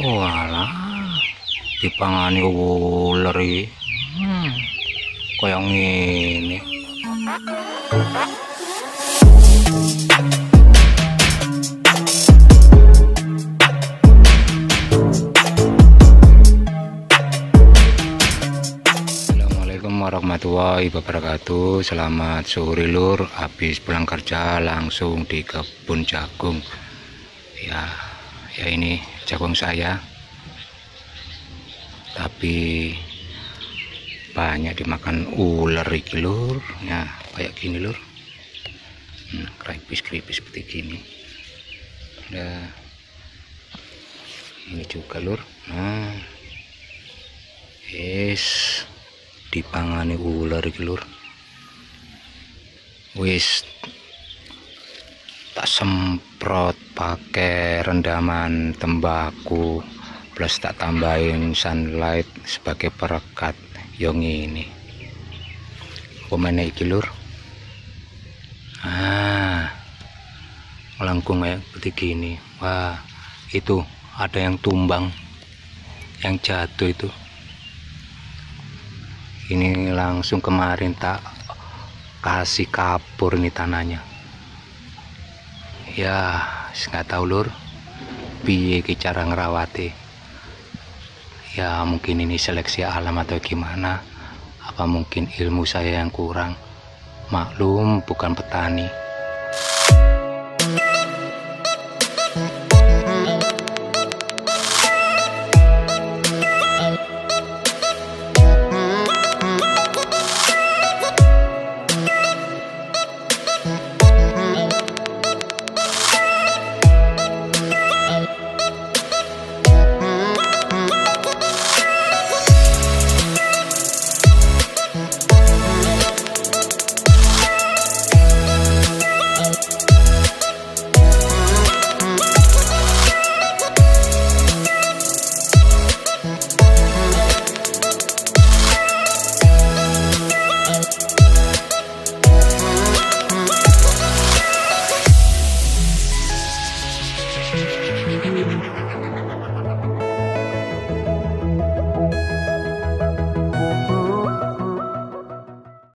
walah dipangani ular iki. Hmm. kaya ngene. Warahmatullahi wabarakatuh. Selamat sore lur. Habis pulang kerja langsung di kebun jagung. Ya ya ini jagung saya. Tapi banyak dimakan ular iki lur. Ya kayak gini lur. Hmm, Keripis-keripis seperti gini. Nah ini juga lur. Nah Yes, dipangani ular iki lur. Wis tak semprot pakai rendaman tembaku plus tak tambahin sunlight sebagai perekat yang ini. Pemainnya iki lur? Ah melengkung ya seperti gini. Wah itu ada yang tumbang yang jatuh itu. Ini langsung kemarin tak kasih kapur nih tanahnya ya nggak tahu lur. Piye cara ngerawati? Ya mungkin ini seleksi alam atau gimana? Apa mungkin ilmu saya yang kurang? Maklum bukan petani